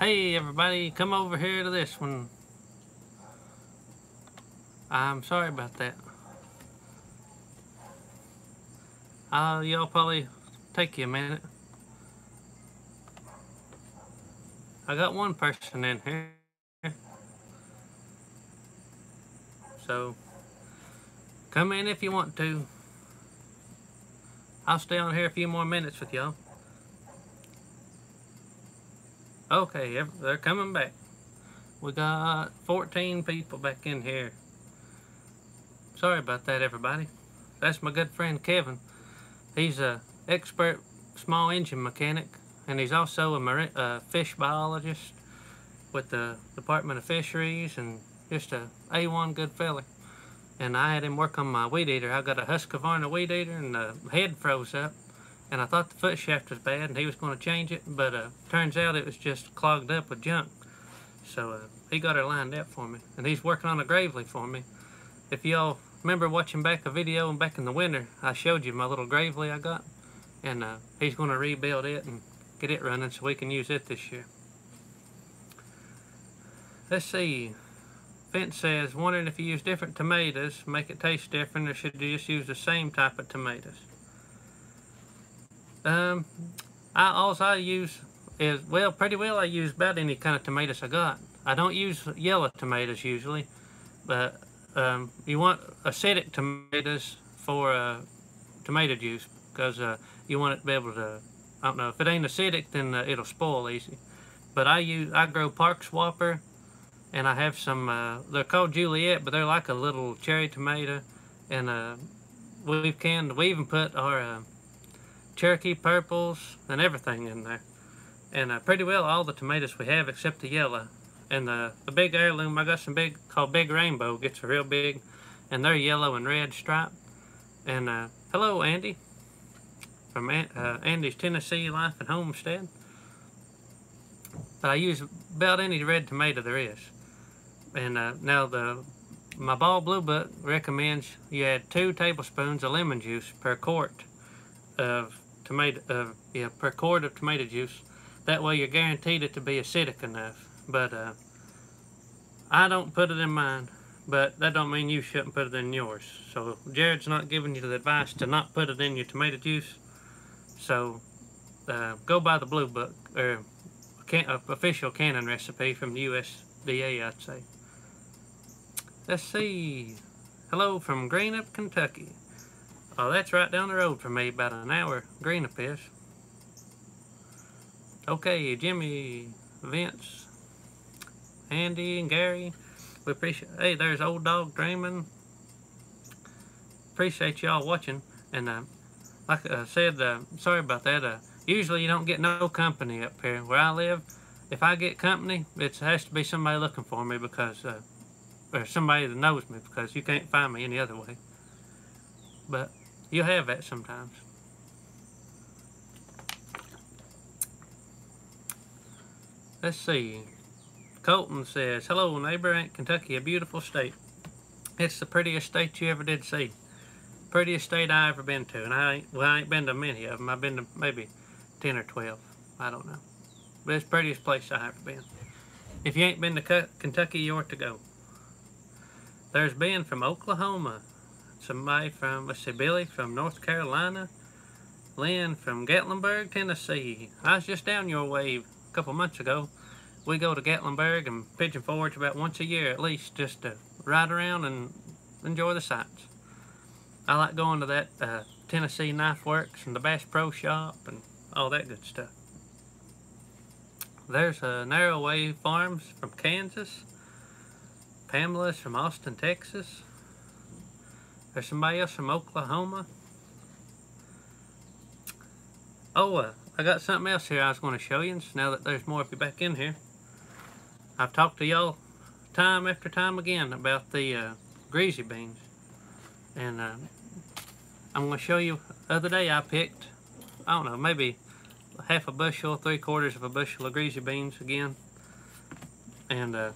Hey everybody, come over here to this one. I'm sorry about that. Uh, y'all probably take you a minute. I got one person in here. So, come in if you want to. I'll stay on here a few more minutes with y'all. Okay, they're coming back. We got 14 people back in here. Sorry about that, everybody. That's my good friend Kevin. He's a expert small engine mechanic, and he's also a fish biologist with the Department of Fisheries, and just a A1 good fella. And I had him work on my weed eater. I got a Husqvarna weed eater, and the head froze up and I thought the foot shaft was bad and he was going to change it, but uh, turns out it was just clogged up with junk. So uh, he got her lined up for me, and he's working on a Gravely for me. If y'all remember watching back a video back in the winter, I showed you my little Gravely I got, and uh, he's going to rebuild it and get it running so we can use it this year. Let's see. Vince says, wondering if you use different tomatoes, make it taste different, or should you just use the same type of tomatoes? Um, I also use is well, pretty well. I use about any kind of tomatoes I got. I don't use yellow tomatoes usually, but um, you want acidic tomatoes for uh, tomato juice because uh, you want it to be able to. I don't know if it ain't acidic, then uh, it'll spoil easy. But I use I grow Park's Whopper, and I have some. Uh, they're called Juliet, but they're like a little cherry tomato, and we've canned. We even put our uh, Cherokee purples and everything in there. And uh, pretty well all the tomatoes we have except the yellow. And the, the big heirloom, I got some big, called Big Rainbow, gets real big. And they're yellow and red striped. And uh, hello, Andy. From uh, Andy's Tennessee Life and Homestead. But I use about any red tomato there is. And uh, now the my ball blue book recommends you add two tablespoons of lemon juice per quart of tomato, uh, yeah, per quart of tomato juice. That way you're guaranteed it to be acidic enough. But uh, I don't put it in mine, but that don't mean you shouldn't put it in yours. So Jared's not giving you the advice to not put it in your tomato juice. So uh, go by the blue book or can, uh, official canon recipe from the USDA, I'd say. Let's see. Hello from Greenup, Kentucky. Oh, that's right down the road from me, about an hour. Greenup is. Okay, Jimmy, Vince, Andy, and Gary. We appreciate. Hey, there's old dog dreaming. Appreciate y'all watching. And uh, like I said, uh, sorry about that. Uh, usually you don't get no company up here where I live. If I get company, it has to be somebody looking for me because, uh, or somebody that knows me because you can't find me any other way. But you have that sometimes. Let's see. Colton says, Hello, neighbor. Ain't Kentucky a beautiful state? It's the prettiest state you ever did see. Prettiest state I ever been to. And I ain't, well, I ain't been to many of them. I've been to maybe 10 or 12. I don't know. But it's the prettiest place I ever been. If you ain't been to Kentucky, you ought to go. There's Ben from Oklahoma. Somebody from, let's see, Billy from North Carolina. Lynn from Gatlinburg, Tennessee. I was just down your way a couple months ago. We go to Gatlinburg and Pigeon Forge about once a year at least just to ride around and enjoy the sights. I like going to that uh, Tennessee Knife Works and the Bass Pro Shop and all that good stuff. There's uh, Narrow Wave Farms from Kansas. Pamela's from Austin, Texas. There's somebody else from Oklahoma. Oh, uh, I got something else here I was going to show you. Now that there's more of you back in here, I've talked to y'all time after time again about the uh, greasy beans, and uh, I'm going to show you. The other day I picked, I don't know, maybe half a bushel, three quarters of a bushel of greasy beans again, and uh,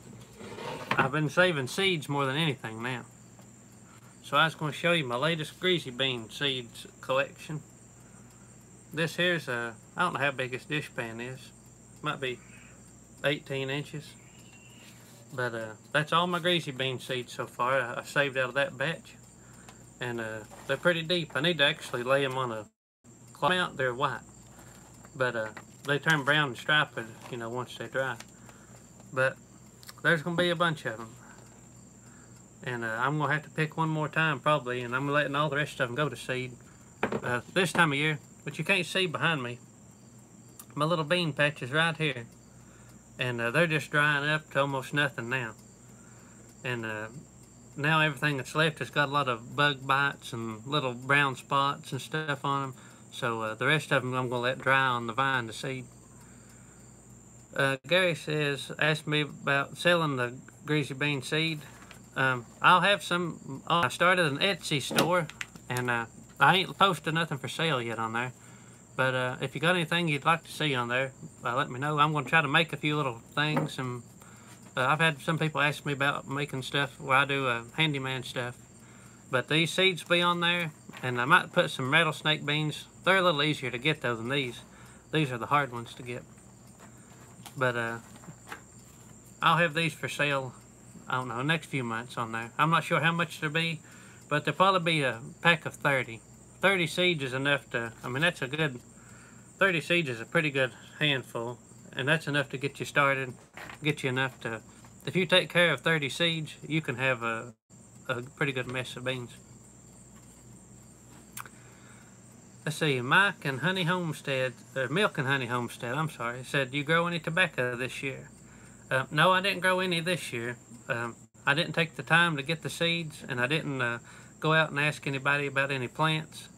I've been saving seeds more than anything now. So I was going to show you my latest greasy bean seeds collection. This here's a, I don't know how big this dish pan is. Might be 18 inches. But uh, that's all my greasy bean seeds so far. I, I saved out of that batch. And uh, they're pretty deep. I need to actually lay them on a cloth mount. They're white. But uh, they turn brown and striped, you know, once they dry. But there's going to be a bunch of them. And uh, I'm going to have to pick one more time probably. And I'm letting all the rest of them go to seed uh, this time of year. But you can't see behind me. My little bean patches right here and uh, they're just drying up to almost nothing now. And uh, now everything that's left has got a lot of bug bites and little brown spots and stuff on them. So uh, the rest of them I'm going to let dry on the vine to seed. Uh, Gary says, asked me about selling the greasy bean seed. Um, I'll have some, uh, I started an Etsy store and uh, I ain't posted nothing for sale yet on there. But uh, if you got anything you'd like to see on there, uh, let me know. I'm going to try to make a few little things. And uh, I've had some people ask me about making stuff where I do uh, handyman stuff. But these seeds be on there, and I might put some rattlesnake beans. They're a little easier to get though than these. These are the hard ones to get. But uh, I'll have these for sale. I don't know next few months on there. I'm not sure how much there'll be, but there'll probably be a pack of 30. 30 seeds is enough to, I mean, that's a good, 30 seeds is a pretty good handful. And that's enough to get you started, get you enough to, if you take care of 30 seeds, you can have a, a pretty good mess of beans. Let's see, Mike and Honey Homestead, or Milk and Honey Homestead, I'm sorry, said, you grow any tobacco this year? Uh, no, I didn't grow any this year. Um, I didn't take the time to get the seeds, and I didn't uh, go out and ask anybody about any plants.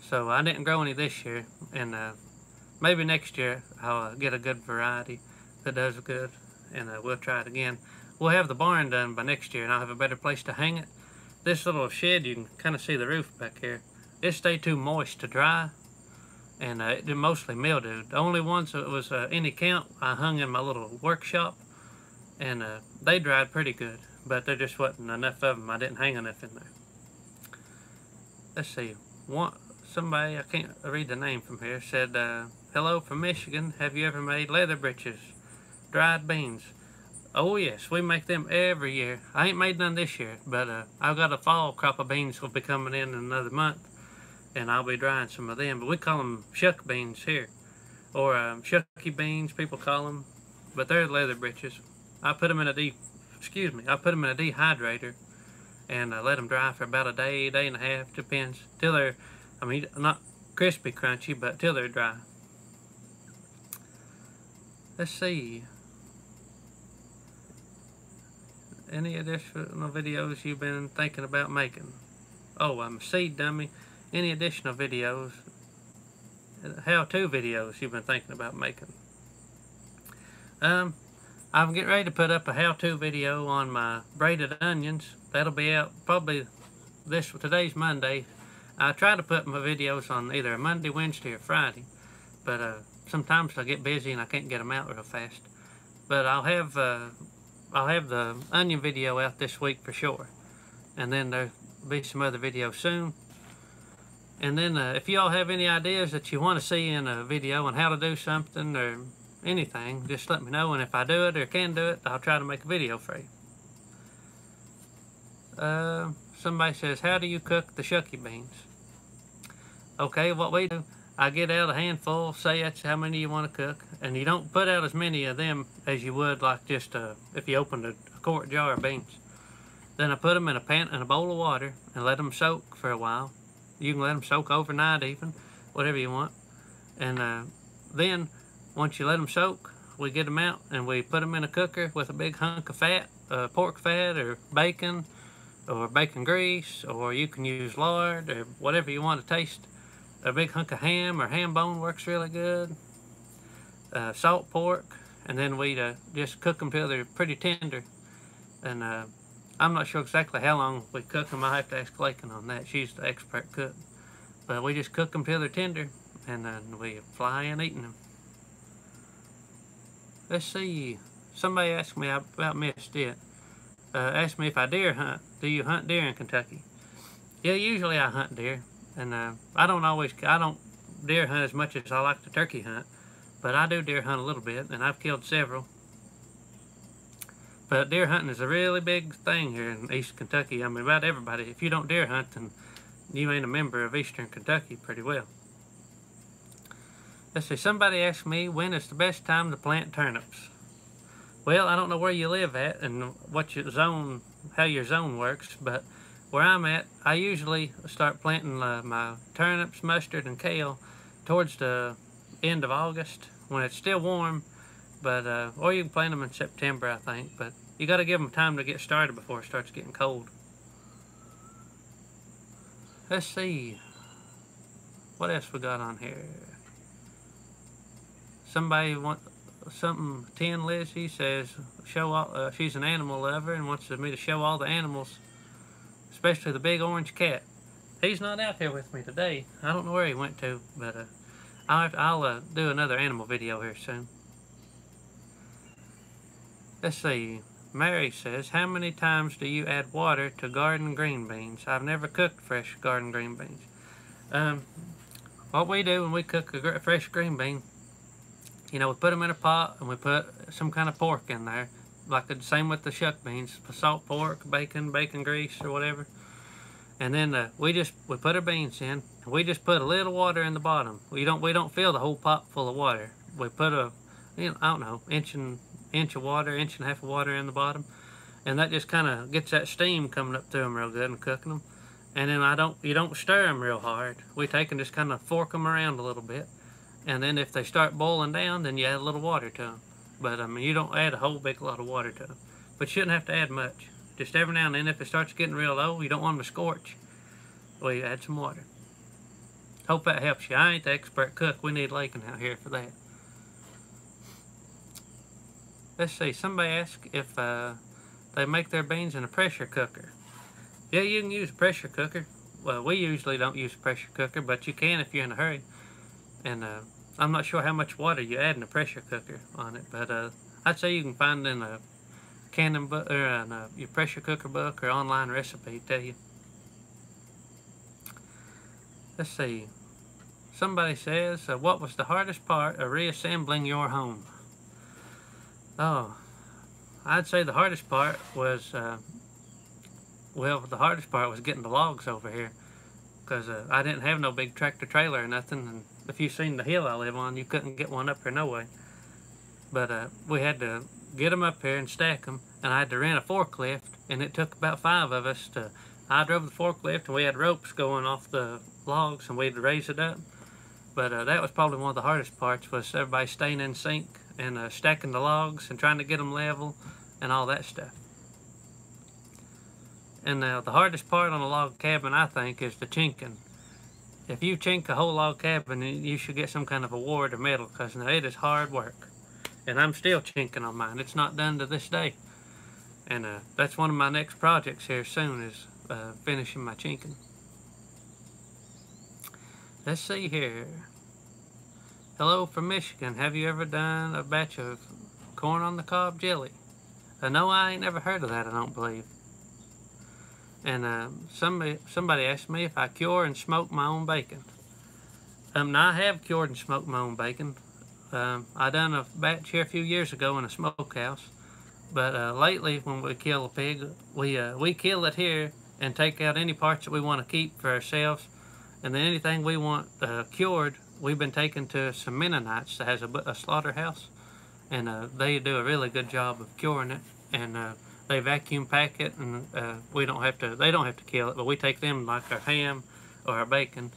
So I didn't grow any this year, and uh, maybe next year I'll uh, get a good variety that does good, and uh, we'll try it again. We'll have the barn done by next year, and I'll have a better place to hang it. This little shed, you can kind of see the roof back here. It stayed too moist to dry, and uh, it mostly mildew. The only ones that was uh, any count I hung in my little workshop, and uh, they dried pretty good, but there just wasn't enough of them. I didn't hang enough in there let's see, one, somebody, I can't read the name from here, said, uh, hello from Michigan, have you ever made leather breeches, dried beans? Oh yes, we make them every year. I ain't made none this year, but uh, I've got a fall crop of beans will be coming in in another month, and I'll be drying some of them. But we call them shuck beans here, or um, shucky beans, people call them, but they're leather breeches. I put them in a deep, excuse me, I put them in a dehydrator, and I let them dry for about a day, day and a half, depends, till they're, I mean, not crispy crunchy, but till they're dry. Let's see. Any additional videos you've been thinking about making? Oh, I'm a seed dummy. Any additional videos, how-to videos you've been thinking about making? Um, I'm getting ready to put up a how-to video on my braided onions. That'll be out probably this today's Monday. I try to put my videos on either a Monday, Wednesday, or Friday, but uh, sometimes I get busy and I can't get them out real fast. But I'll have uh, I'll have the onion video out this week for sure, and then there'll be some other videos soon. And then uh, if y'all have any ideas that you want to see in a video on how to do something or anything, just let me know. And if I do it or can do it, I'll try to make a video for you. Uh, somebody says, how do you cook the shucky beans? Okay, what we do, I get out a handful, say that's how many you want to cook, and you don't put out as many of them as you would like just uh, if you opened a, a quart jar of beans. Then I put them in a pan in a bowl of water and let them soak for a while. You can let them soak overnight even, whatever you want. And uh, then once you let them soak, we get them out and we put them in a cooker with a big hunk of fat, uh, pork fat or bacon or bacon grease, or you can use lard or whatever you want to taste. A big hunk of ham or ham bone works really good. Uh, salt pork, and then we uh, just cook them till they're pretty tender. And uh, I'm not sure exactly how long we cook them. I have to ask Lakin on that. She's the expert cook. But we just cook them till they're tender, and then we fly in eating them. Let's see. Somebody asked me, about missed it. Uh, asked me if I deer hunt. Do you hunt deer in Kentucky? Yeah, usually I hunt deer. And uh, I don't always, I don't deer hunt as much as I like to turkey hunt. But I do deer hunt a little bit, and I've killed several. But deer hunting is a really big thing here in East Kentucky. I mean, about everybody. If you don't deer hunt, then you ain't a member of Eastern Kentucky pretty well. Let's see, somebody asked me when is the best time to plant turnips. Well, I don't know where you live at and what your zone, how your zone works, but where I'm at, I usually start planting uh, my turnips, mustard, and kale towards the end of August when it's still warm, but uh, or you can plant them in September, I think, but you got to give them time to get started before it starts getting cold. Let's see. What else we got on here? Somebody want something. Ten Liz, he says show all. Uh, she's an animal lover and wants me to show all the animals, especially the big orange cat. He's not out here with me today. I don't know where he went to, but uh, I'll, I'll uh, do another animal video here soon. Let's see. Mary says, how many times do you add water to garden green beans? I've never cooked fresh garden green beans. Um, what we do when we cook a fresh green bean, you know, we put them in a pot and we put some kind of pork in there. Like the same with the shuck beans, salt pork, bacon, bacon grease or whatever. And then uh, we just, we put our beans in. We just put a little water in the bottom. We don't, we don't fill the whole pot full of water. We put a, you know, I don't know, inch and inch of water, inch and a half of water in the bottom. And that just kind of gets that steam coming up through them real good and cooking them. And then I don't, you don't stir them real hard. We take and just kind of fork them around a little bit. And then if they start boiling down, then you add a little water to them. But I mean, you don't add a whole big lot of water to them. But you shouldn't have to add much. Just every now and then, if it starts getting real low, you don't want them to scorch. Well, you add some water. Hope that helps you. I ain't the expert cook. We need Lakin out here for that. Let's see, somebody asked if uh, they make their beans in a pressure cooker. Yeah, you can use a pressure cooker. Well, we usually don't use a pressure cooker, but you can if you're in a hurry. And uh, I'm not sure how much water you add in a pressure cooker on it, but uh, I'd say you can find in a cannon book or in a, your pressure cooker book or online recipe tell you. Let's see. Somebody says, uh, what was the hardest part of reassembling your home? Oh, I'd say the hardest part was, uh, well, the hardest part was getting the logs over here. Because uh, I didn't have no big tractor trailer or nothing. And if you seen the hill I live on, you couldn't get one up here no way. But uh, we had to get them up here and stack them. And I had to rent a forklift. And it took about five of us to... I drove the forklift and we had ropes going off the logs and we'd raise it up. But uh, that was probably one of the hardest parts was everybody staying in sync and uh, stacking the logs and trying to get them level and all that stuff. And now the hardest part on a log cabin, I think, is the chinking. If you chink a whole log cabin, you should get some kind of award or medal because it is hard work. And I'm still chinking on mine. It's not done to this day. And uh, that's one of my next projects here soon is uh, finishing my chinking. Let's see here. Hello from Michigan. Have you ever done a batch of corn on the cob jelly? Uh, no, I ain't never heard of that, I don't believe. And uh, somebody, somebody asked me if I cure and smoke my own bacon. Um, now I have cured and smoked my own bacon. Um, I done a batch here a few years ago in a smokehouse. But uh, lately, when we kill a pig, we uh, we kill it here and take out any parts that we want to keep for ourselves. And then anything we want uh, cured, we've been taken to some Mennonites that has a, a slaughterhouse, and uh, they do a really good job of curing it, and uh, they vacuum pack it, and uh, we don't have to. They don't have to kill it, but we take them like our ham or our bacon,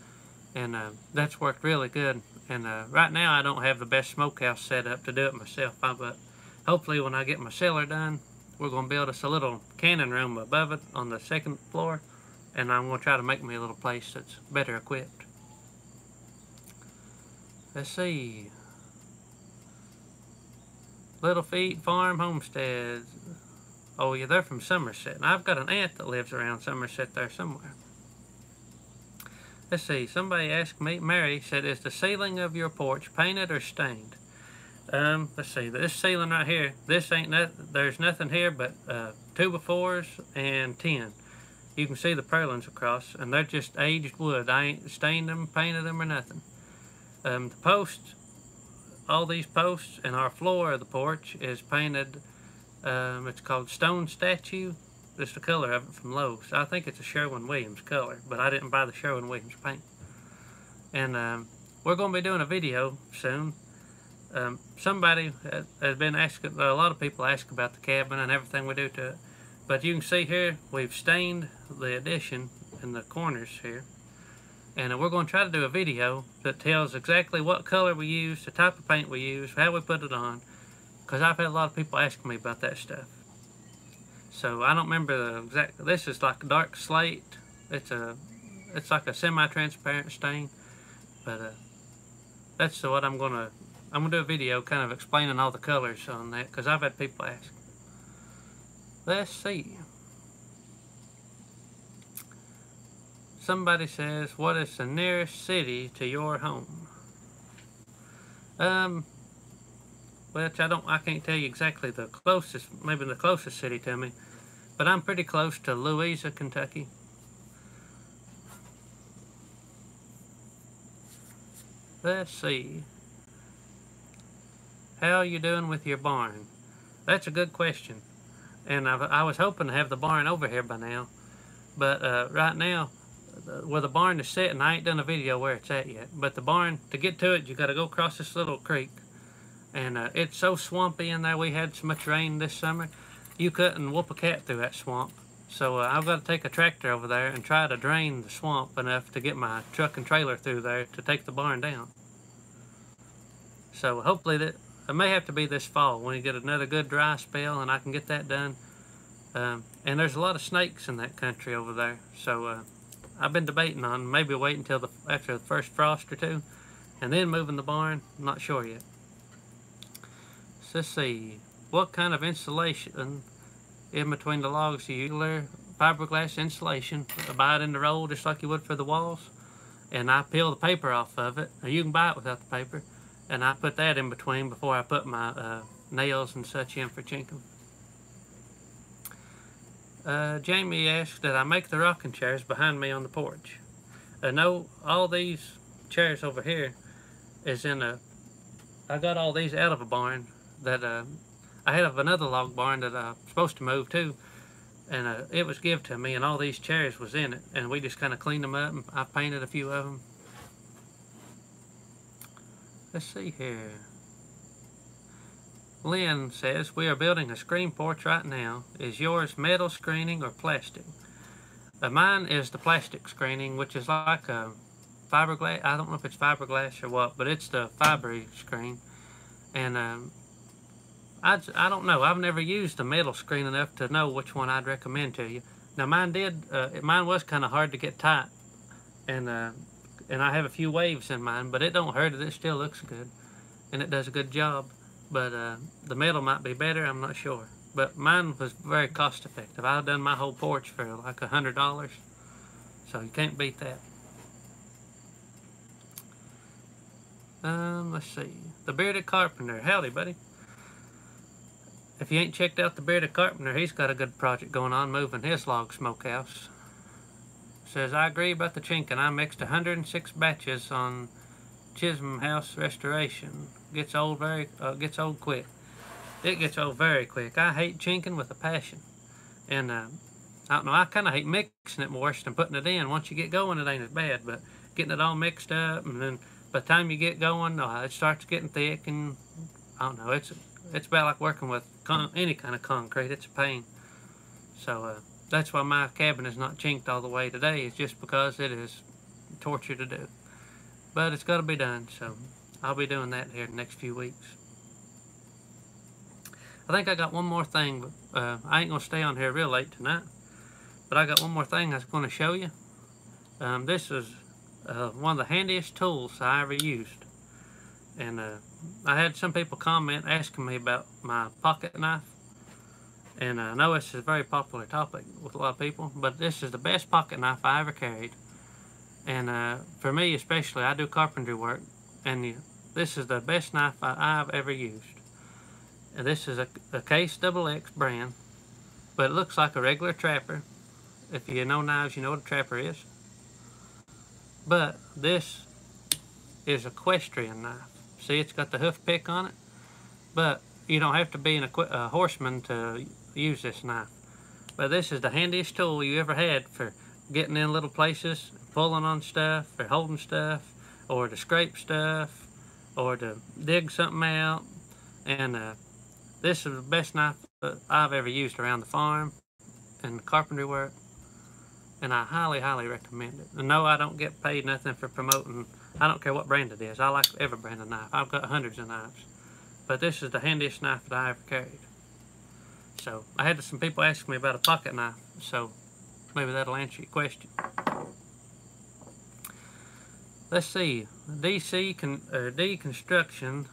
and uh, that's worked really good. And uh, right now, I don't have the best smokehouse set up to do it myself, but hopefully, when I get my cellar done, we're going to build us a little cannon room above it on the second floor, and I'm going to try to make me a little place that's better equipped. Let's see. Little Feet Farm Homestead. Oh yeah, they're from Somerset. And I've got an aunt that lives around Somerset there somewhere. Let's see, somebody asked me, Mary said, is the ceiling of your porch painted or stained? Um, let's see, this ceiling right here, this ain't nothing, there's nothing here but uh, two befores and ten. You can see the purlins across, and they're just aged wood. I ain't stained them, painted them, or nothing. Um, the posts, all these posts and our floor of the porch is painted Um, it's called Stone Statue. It's the color of it from Lowe's. I think it's a Sherwin-Williams color, but I didn't buy the Sherwin-Williams paint. And um, we're going to be doing a video soon. Um, somebody has been asking, a lot of people ask about the cabin and everything we do to it. But you can see here, we've stained the addition in the corners here. And we're going to try to do a video that tells exactly what color we use, the type of paint we use, how we put it on. Because I've had a lot of people asking me about that stuff. So I don't remember the exact, this is like dark slate. It's a, it's like a semi-transparent stain. But uh, that's what I'm going to, I'm going to do a video kind of explaining all the colors on that. Because I've had people ask. Let's see. Somebody says, what is the nearest city to your home? Um, which I don't, I can't tell you exactly the closest, maybe the closest city to me, but I'm pretty close to Louisa, Kentucky. Let's see. How are you doing with your barn? That's a good question and I, I, was hoping to have the barn over here by now but uh, right now where the barn is sitting I ain't done a video where it's at yet but the barn to get to it you got to go across this little creek and uh, it's so swampy in there we had so much rain this summer you couldn't whoop a cat through that swamp so uh, I've got to take a tractor over there and try to drain the swamp enough to get my truck and trailer through there to take the barn down so hopefully that it may have to be this fall when you get another good dry spell and I can get that done. Um, and there's a lot of snakes in that country over there. So uh, I've been debating on maybe waiting until the, after the first frost or two and then moving the barn. I'm not sure yet. So let's see. What kind of insulation in between the logs do you? Fiberglass insulation. Buy it in the roll just like you would for the walls. And I peel the paper off of it. Or you can buy it without the paper and I put that in between before I put my uh, nails and such in for chinking. Uh, Jamie asked that I make the rocking chairs behind me on the porch. I uh, know all these chairs over here is in a, I got all these out of a barn that uh, I had another log barn that I'm supposed to move to and uh, it was given to me and all these chairs was in it and we just kind of cleaned them up and I painted a few of them Let's see here. Lynn says, we are building a screen porch right now. Is yours metal screening or plastic? Uh, mine is the plastic screening, which is like a fiberglass. I don't know if it's fiberglass or what, but it's the fiber screen. And um, I, I don't know. I've never used a metal screen enough to know which one I'd recommend to you. Now mine did, uh, mine was kind of hard to get tight. And uh, and I have a few waves in mine, but it don't hurt it. It still looks good, and it does a good job. But uh, the metal might be better. I'm not sure. But mine was very cost effective. I've done my whole porch for like a hundred dollars, so you can't beat that. Um, let's see. The Bearded Carpenter. Howdy, buddy. If you ain't checked out the Bearded Carpenter, he's got a good project going on moving his log smokehouse says, I agree about the chinking. I mixed 106 batches on Chisholm House Restoration. Gets old very, uh, gets old quick. It gets old very quick. I hate chinking with a passion. And uh, I don't know, I kind of hate mixing it more than putting it in. Once you get going, it ain't as bad. But getting it all mixed up, and then by the time you get going, uh, it starts getting thick, and I don't know, it's it's about like working with any kind of concrete. It's a pain. So, uh, that's why my cabin is not chinked all the way today. It's just because it is torture to do. But it's got to be done, so I'll be doing that here the next few weeks. I think I got one more thing, uh, I ain't going to stay on here real late tonight. But I got one more thing I was going to show you. Um, this is uh, one of the handiest tools I ever used. And uh, I had some people comment asking me about my pocket knife. And I know this is a very popular topic with a lot of people, but this is the best pocket knife I ever carried. And uh, for me especially, I do carpentry work, and this is the best knife I, have ever used. And this is a, a Case Double X brand, but it looks like a regular trapper. If you know knives, you know what a trapper is. But this is equestrian knife. See, it's got the hoof pick on it, but you don't have to be an a horseman to use this knife. But this is the handiest tool you ever had for getting in little places, pulling on stuff, or holding stuff, or to scrape stuff, or to dig something out. And uh, this is the best knife I've ever used around the farm and carpentry work. And I highly, highly recommend it. And no, I don't get paid nothing for promoting. I don't care what brand it is. I like every brand of knife. I've got hundreds of knives. But this is the handiest knife that I ever carried. So I had some people ask me about a pocket knife. So maybe that'll answer your question. Let's see. DC con, or D construction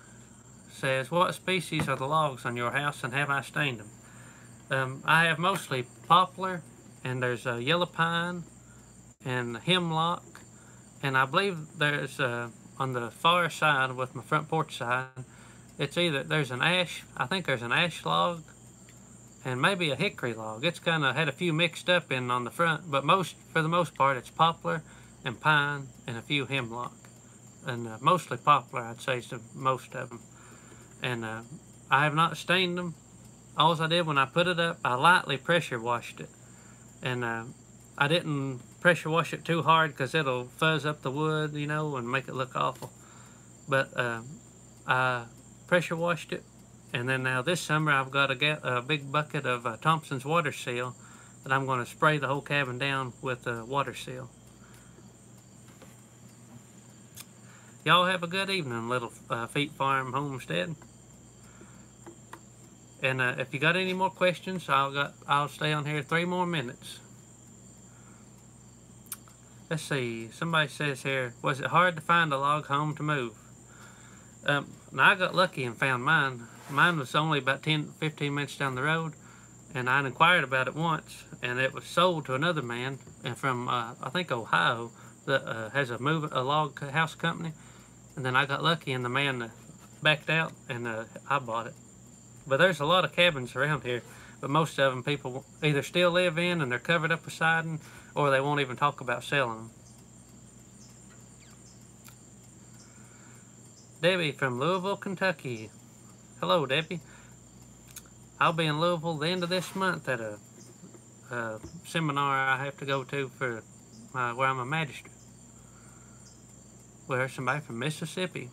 says, "What species are the logs on your house, and have I stained them?" Um, I have mostly poplar, and there's a yellow pine, and hemlock, and I believe there's uh, on the far side with my front porch side. It's either there's an ash. I think there's an ash log, and maybe a hickory log. It's kind of had a few mixed up in on the front, but most for the most part, it's poplar and pine and a few hemlock, and uh, mostly poplar. I'd say is the most of them. And uh, I have not stained them. All I did when I put it up, I lightly pressure washed it, and uh, I didn't pressure wash it too hard because it'll fuzz up the wood, you know, and make it look awful. But uh, I pressure washed it, and then now this summer I've got a, a big bucket of uh, Thompson's water seal that I'm going to spray the whole cabin down with uh, water seal. Y'all have a good evening, little uh, Feet Farm Homestead. And uh, if you got any more questions, I'll got I'll stay on here three more minutes. Let's see. Somebody says here, was it hard to find a log home to move? Um, now I got lucky and found mine. Mine was only about 10, 15 minutes down the road, and I inquired about it once, and it was sold to another man, and from uh, I think Ohio, that uh, has a move a log house company, and then I got lucky, and the man backed out, and uh, I bought it. But there's a lot of cabins around here, but most of them people either still live in and they're covered up with siding, or they won't even talk about selling them. Debbie from Louisville, Kentucky. Hello, Debbie. I'll be in Louisville the end of this month at a, a seminar I have to go to for my, where I'm a magistrate. Where somebody from Mississippi.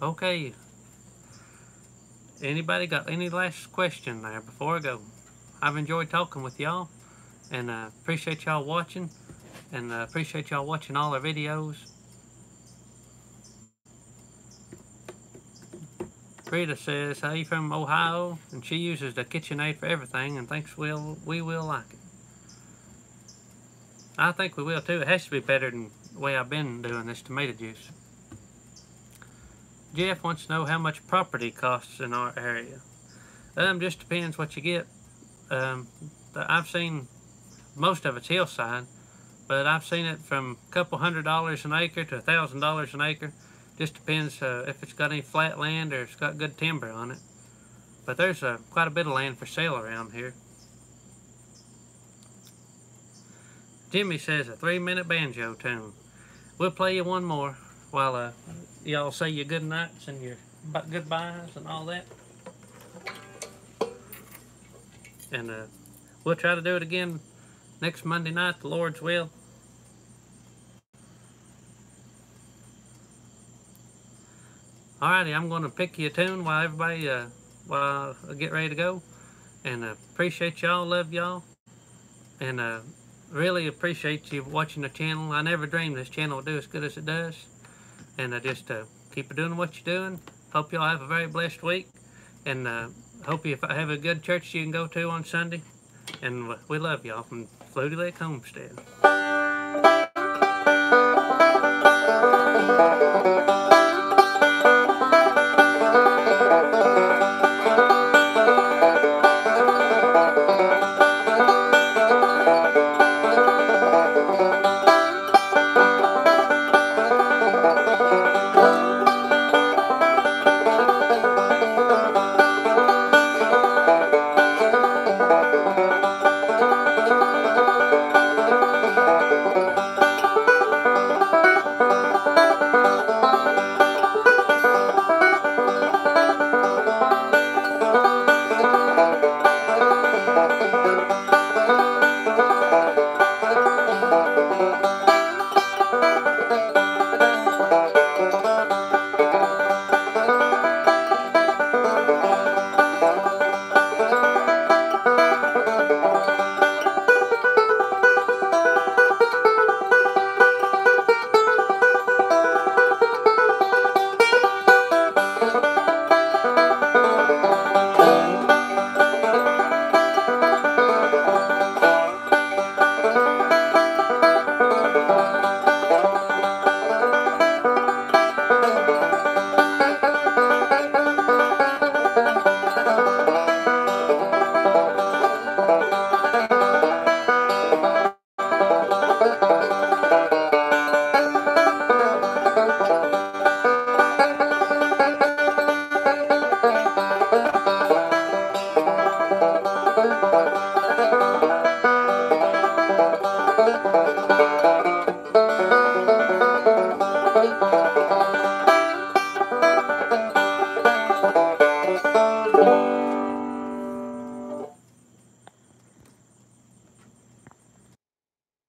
Okay. Anybody got any last question there before I go? I've enjoyed talking with y'all and uh, appreciate y'all watching and uh, appreciate y'all watching all our videos. Rita says, hey from Ohio and she uses the KitchenAid for everything and thinks we'll, we will like it. I think we will too. It has to be better than the way I've been doing this tomato juice. Jeff wants to know how much property costs in our area. Um, just depends what you get. Um, I've seen most of it's hillside, but I've seen it from a couple hundred dollars an acre to a thousand dollars an acre. Just depends uh, if it's got any flat land or it's got good timber on it. But there's uh, quite a bit of land for sale around here. Jimmy says a three-minute banjo tune. We'll play you one more while uh, y'all say your good nights and your goodbyes and all that. And uh, we'll try to do it again next Monday night, the Lord's will. Alrighty, I'm going to pick you a tune while everybody, uh, while I get ready to go. And uh, appreciate y'all, love y'all. And uh, really appreciate you watching the channel. I never dreamed this channel would do as good as it does. And I just uh, keep doing what you're doing. Hope y'all have a very blessed week. And uh, hope you have a good church you can go to on Sunday. And we love y'all from Fluty Lick Homestead.